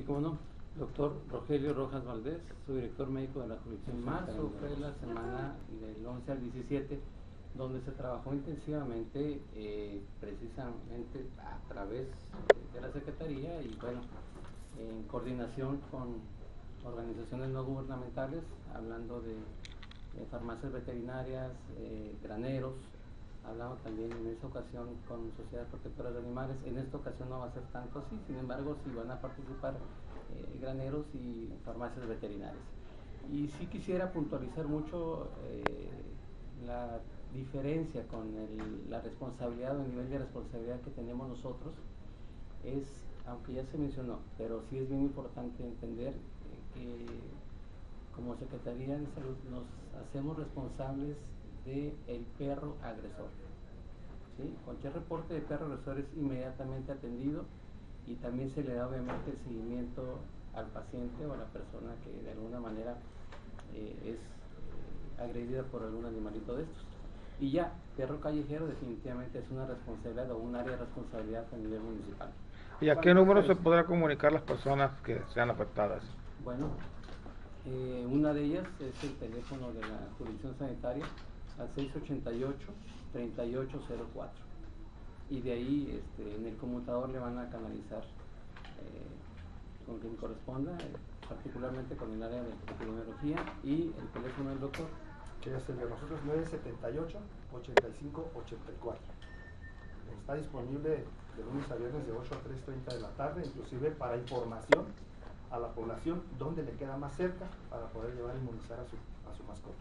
Sí, cómo no. Doctor Rogelio Rojas Valdés, su director médico de la jurisdicción. Marzo fue la semana del 11 al 17, donde se trabajó intensivamente, eh, precisamente a través de la Secretaría y, bueno, en coordinación con organizaciones no gubernamentales, hablando de, farmacias veterinarias, eh, graneros, hablamos también en esa ocasión con Sociedad Protectora de Animales, en esta ocasión no va a ser tanto así, sin embargo sí van a participar eh, graneros y farmacias veterinarias. Y sí quisiera puntualizar mucho eh, la diferencia con la responsabilidad o el nivel de responsabilidad que tenemos nosotros, es, aunque ya se mencionó, pero sí es bien importante entender que como Secretaría de Salud nos hacemos responsables del el perro agresor. ¿sí? Cualquier reporte de perro agresor es inmediatamente atendido y también se le da obviamente el seguimiento al paciente o a la persona que de alguna manera eh, es eh, agredida por algún animalito de estos. Y ya, perro callejero definitivamente es una responsabilidad o un área de responsabilidad a nivel municipal. ¿Y a qué número se podrá comunicar las personas que sean afectadas? Bueno, eh, una de ellas es el teléfono de la jurisdicción sanitaria al 688-3804. Y de ahí este, en el conmutador le van a canalizar eh, con quien corresponda, eh, particularmente con el área de epidemiología y el teléfono del doctor. Que es el de nosotros 978-8584. Está disponible de lunes a viernes de 8 a 3.30 de la tarde, inclusive para información a la población dónde le queda más cerca para poder llevar a inmunizar a su, a su mascota.